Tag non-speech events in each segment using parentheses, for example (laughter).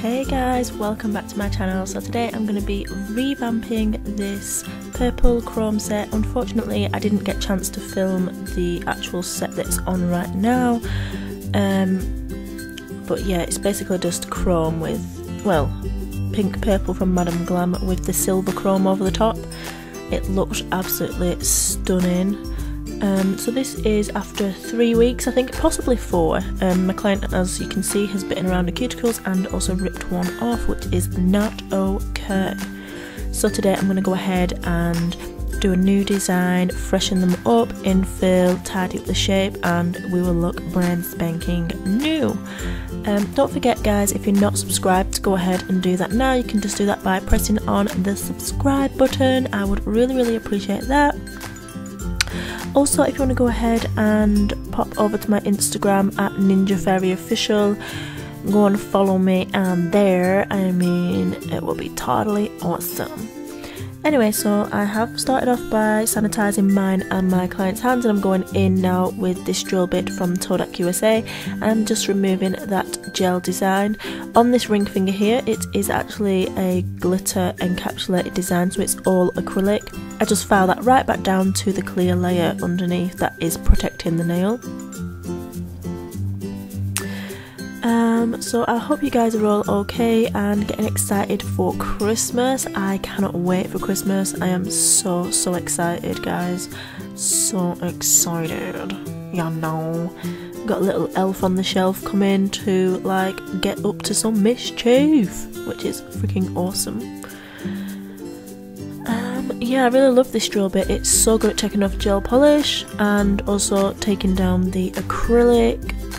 Hey guys, welcome back to my channel. So today I'm going to be revamping this purple chrome set. Unfortunately I didn't get a chance to film the actual set that's on right now. Um, but yeah, it's basically just chrome with, well, pink purple from Madam Glam with the silver chrome over the top. It looks absolutely stunning. Um, so this is after three weeks, I think, possibly four. Um, my client, as you can see, has bitten around the cuticles and also ripped one off, which is not okay. So today I'm going to go ahead and do a new design, freshen them up, infill, tidy up the shape, and we will look brand spanking new. Um, don't forget, guys, if you're not subscribed, to go ahead and do that now. You can just do that by pressing on the subscribe button. I would really, really appreciate that. Also, if you want to go ahead and pop over to my Instagram at Ninja Fairy Official, go and follow me and there, I mean, it will be totally awesome. Anyway, so I have started off by sanitising mine and my client's hands and I'm going in now with this drill bit from Todak USA and just removing that gel design. On this ring finger here, it is actually a glitter encapsulated design, so it's all acrylic. I just file that right back down to the clear layer underneath that is protecting the nail. Um, so I hope you guys are all okay and getting excited for Christmas. I cannot wait for Christmas. I am so so excited, guys. So excited. Yeah, no. Got a little elf on the shelf coming to like get up to some mischief, which is freaking awesome. Um, yeah, I really love this drill bit. It's so good at taking off gel polish and also taking down the acrylic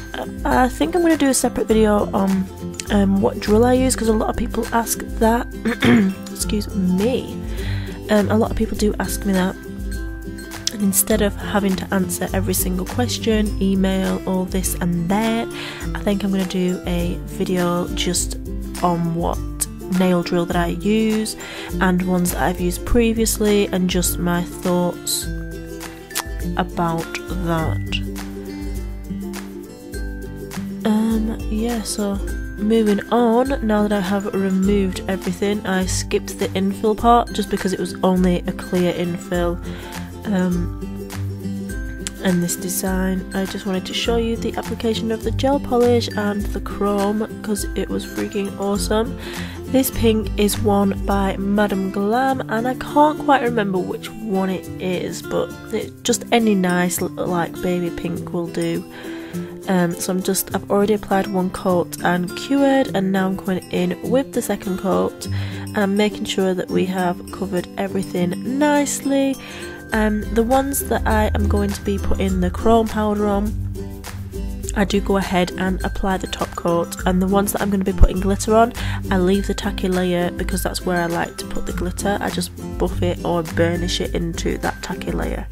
I think I'm going to do a separate video on um, what drill I use because a lot of people ask that. (clears throat) Excuse me. Um, a lot of people do ask me that. And instead of having to answer every single question, email, all this and that, I think I'm going to do a video just on what nail drill that I use and ones that I've used previously and just my thoughts about that. Yeah, so moving on, now that I have removed everything, I skipped the infill part just because it was only a clear infill. Um, and this design, I just wanted to show you the application of the gel polish and the chrome because it was freaking awesome. This pink is one by Madam Glam and I can't quite remember which one it is, but it, just any nice like baby pink will do. Um, so I'm just, I've already applied one coat and cured and now I'm going in with the second coat and I'm making sure that we have covered everything nicely. Um, the ones that I am going to be putting the chrome powder on, I do go ahead and apply the top coat and the ones that I'm going to be putting glitter on, I leave the tacky layer because that's where I like to put the glitter. I just buff it or burnish it into that tacky layer.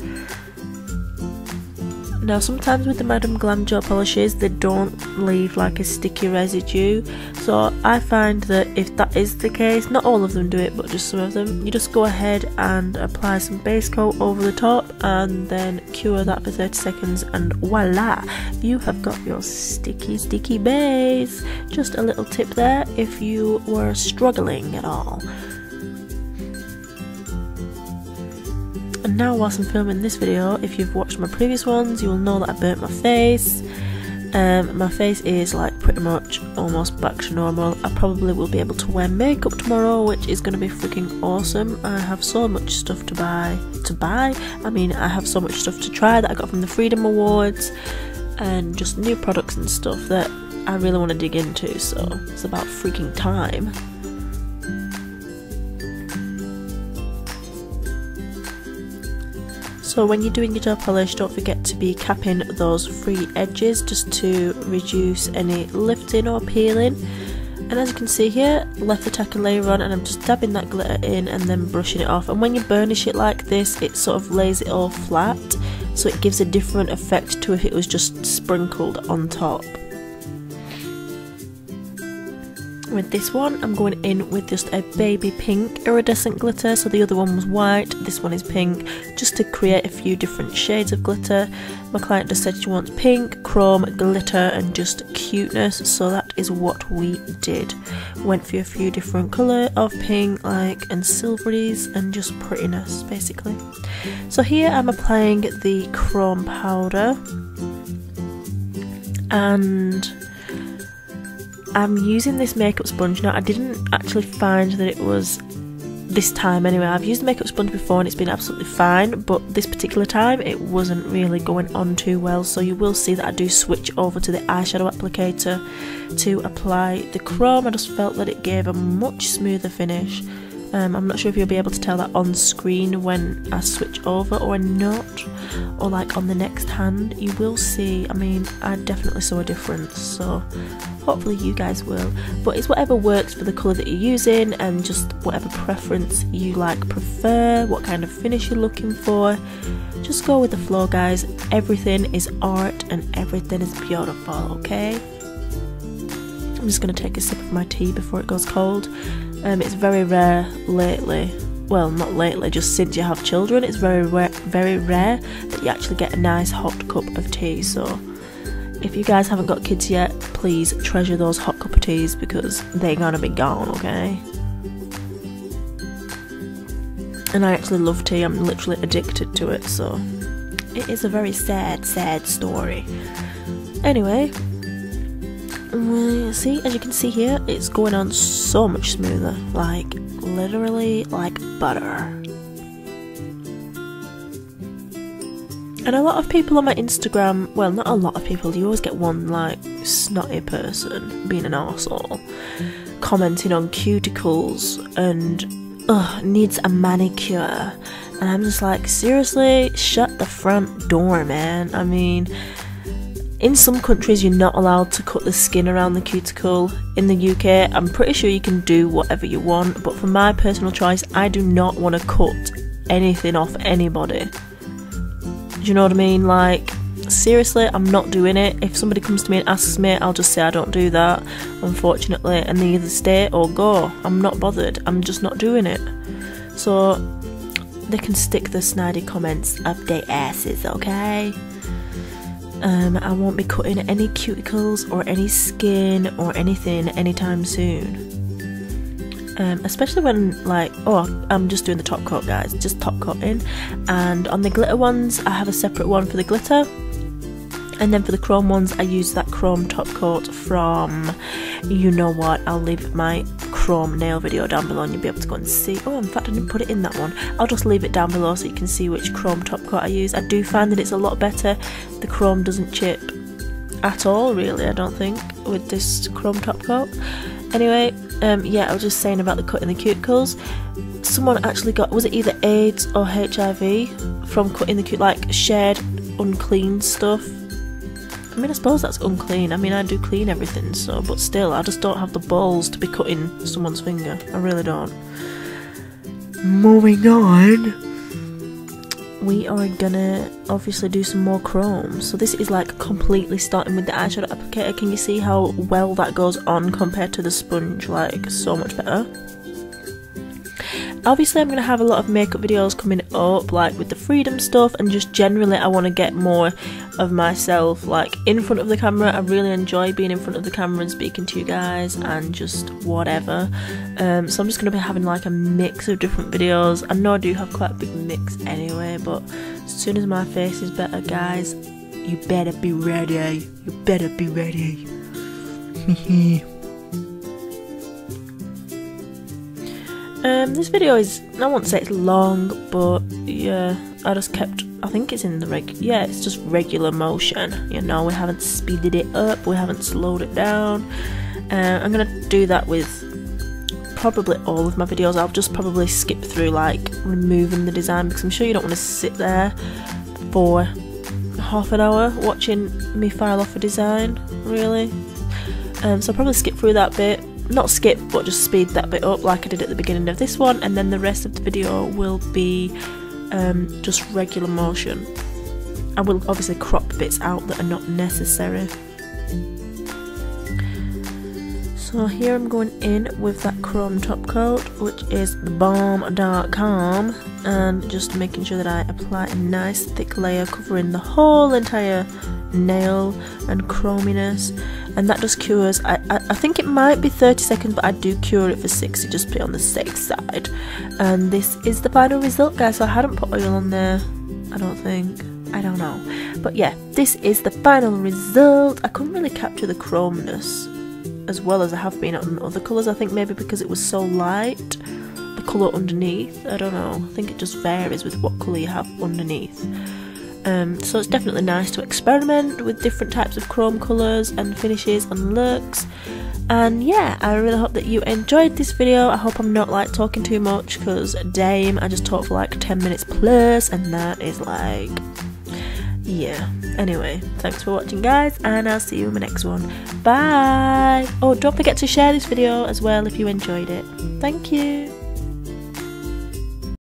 Now sometimes with the Madam Glam gel polishes they don't leave like a sticky residue so I find that if that is the case, not all of them do it but just some of them, you just go ahead and apply some base coat over the top and then cure that for 30 seconds and voila you have got your sticky sticky base. Just a little tip there if you were struggling at all. And now whilst I'm filming this video, if you've watched my previous ones, you will know that I burnt my face. Um, my face is like pretty much almost back to normal. I probably will be able to wear makeup tomorrow, which is going to be freaking awesome. I have so much stuff to buy. To buy? I mean, I have so much stuff to try that I got from the Freedom Awards and just new products and stuff that I really want to dig into, so it's about freaking time. So when you're doing your gel polish, don't forget to be capping those free edges just to reduce any lifting or peeling. And as you can see here, left the tacky layer on and I'm just dabbing that glitter in and then brushing it off. And when you burnish it like this, it sort of lays it all flat. So it gives a different effect to if it was just sprinkled on top. With this one, I'm going in with just a baby pink iridescent glitter. So the other one was white, this one is pink, just to create a few different shades of glitter. My client just said she wants pink, chrome, glitter, and just cuteness. So that is what we did. Went for a few different colour of pink like and silveries and just prettiness basically. So here I'm applying the chrome powder and I'm using this makeup sponge now I didn't actually find that it was this time anyway. I've used the makeup sponge before and it's been absolutely fine, but this particular time it wasn't really going on too well. So you will see that I do switch over to the eyeshadow applicator to apply the chrome. I just felt that it gave a much smoother finish. Um, I'm not sure if you'll be able to tell that on screen when I switch over or not, or like on the next hand. You will see, I mean, I definitely saw a difference, so hopefully you guys will. But it's whatever works for the colour that you're using and just whatever preference you like prefer, what kind of finish you're looking for. Just go with the flow, guys. Everything is art and everything is beautiful, okay? I'm just going to take a sip of my tea before it goes cold. Um, it's very rare lately. Well, not lately, just since you have children, it's very rare, very rare that you actually get a nice hot cup of tea. So, if you guys haven't got kids yet, please treasure those hot cup of teas because they're gonna be gone, okay? And I actually love tea. I'm literally addicted to it. So, it is a very sad, sad story. Anyway, see, as you can see here, it's going on so much smoother. Like, literally like butter. And a lot of people on my Instagram, well, not a lot of people, you always get one like snotty person being an arsehole, commenting on cuticles and ugh, needs a manicure. And I'm just like, seriously, shut the front door, man. I mean, in some countries, you're not allowed to cut the skin around the cuticle. In the UK, I'm pretty sure you can do whatever you want, but for my personal choice, I do not want to cut anything off anybody. Do you know what I mean? Like, seriously, I'm not doing it. If somebody comes to me and asks me, I'll just say I don't do that, unfortunately, and they either stay or go. I'm not bothered. I'm just not doing it. So, they can stick the snidey comments up their asses, okay? Um, I won't be cutting any cuticles or any skin or anything anytime soon. Um, especially when like oh I'm just doing the top coat guys just top coating and on the glitter ones I have a separate one for the glitter and then for the chrome ones I use that chrome top coat from you know what I'll leave my chrome nail video down below and you'll be able to go and see. Oh in fact I didn't put it in that one. I'll just leave it down below so you can see which chrome top coat I use. I do find that it's a lot better. The chrome doesn't chip at all really I don't think with this chrome top coat. Anyway um, yeah I was just saying about the cutting the cuticles. Someone actually got was it either AIDS or HIV from cutting the cut like shared unclean stuff mean, I suppose that's unclean. I mean, I do clean everything, so, but still, I just don't have the balls to be cutting someone's finger. I really don't. Moving on. We are gonna obviously do some more chrome. So this is like completely starting with the eyeshadow applicator. Can you see how well that goes on compared to the sponge? Like, so much better obviously I'm going to have a lot of makeup videos coming up like with the freedom stuff and just generally I want to get more of myself like in front of the camera. I really enjoy being in front of the camera and speaking to you guys and just whatever. Um, so I'm just going to be having like a mix of different videos. I know I do have quite a big mix anyway but as soon as my face is better guys you better be ready. You better be ready (laughs) Um, this video is, I won't say it's long, but yeah, I just kept, I think it's in the reg, yeah, it's just regular motion, you know, we haven't speeded it up, we haven't slowed it down. Uh, I'm gonna do that with probably all of my videos, I'll just probably skip through like removing the design because I'm sure you don't want to sit there for half an hour watching me file off a design, really. Um, so I'll probably skip through that bit not skip but just speed that bit up like I did at the beginning of this one and then the rest of the video will be um, just regular motion. I will obviously crop bits out that are not necessary. So here I'm going in with that chrome top coat which is thebomb.com and just making sure that I apply a nice thick layer covering the whole entire nail and chrominess and that just cures I, I, I, think it might be 30 seconds but I do cure it for 60 just it on the safe side. And this is the final result guys so I hadn't put oil on there I don't think. I don't know. But yeah this is the final result. I couldn't really capture the chromeness as well as I have been on other colours I think maybe because it was so light the colour underneath. I don't know. I think it just varies with what colour you have underneath um, so it's definitely nice to experiment with different types of chrome colours and finishes and looks. And yeah, I really hope that you enjoyed this video. I hope I'm not like talking too much because dame, I just talked for like 10 minutes plus and that is like, yeah. Anyway, thanks for watching guys and I'll see you in my next one. Bye! Oh, don't forget to share this video as well if you enjoyed it. Thank you!